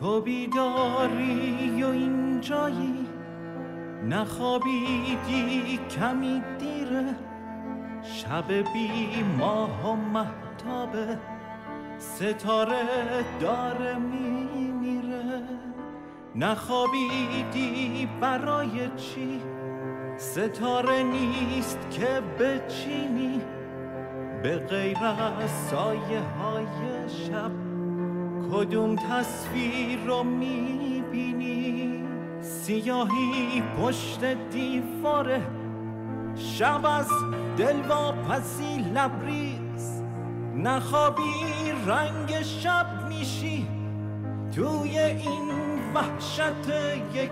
تو بیداری و اینجایی نخوابیدی کمی دیره شب بی ماه و محتابه ستاره داره میمیره نخوابیدی برای چی؟ ستاره نیست که بچینی به غیر از سایه های شب. کدوم تصویر رو می‌بینی؟ سیاهی پشت دیواره. شب از دلواپسی لبریز. نخوابی رنگ شب میشی. توی این وحشت یک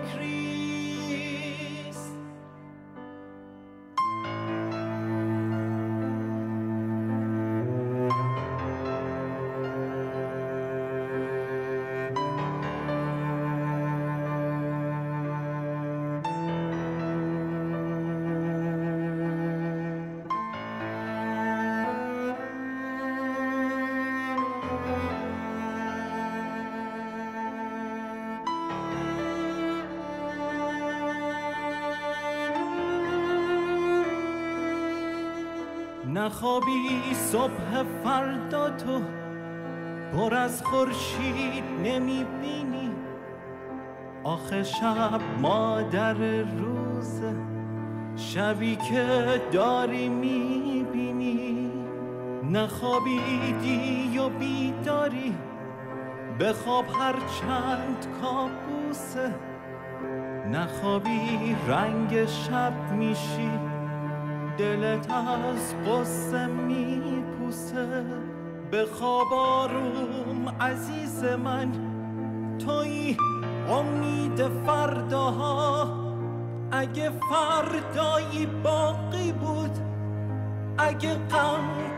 نخوابی صبح فردا تو پر از خورشید نمی‌بینی. آخه شب مادر روز شبی که داری می‌بینی. نخوابیدی و بیداری بخواب هر چند کابوسه. نخوابی رنگ شب میشی. دلت از قصه میپوسه. به خواب آروم عزیز من توی امید فرداها. اگه فردایی باقی بود اگه غم